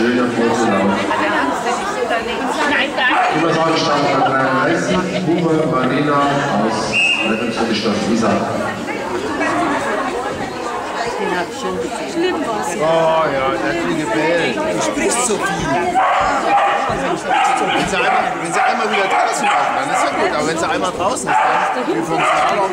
schöner Vorzulauf. Über Deutschland Katharina 33, Uwe Marina aus Rettungsmittelstoff Isar. Schlimm war es. Oh ja, der hat klingt gewählt. Du sprichst so viel. Wenn sie einmal, wenn sie einmal wieder draußen machen, dann ist ja gut. Aber wenn sie einmal draußen ist, dann ist der Funktionalraum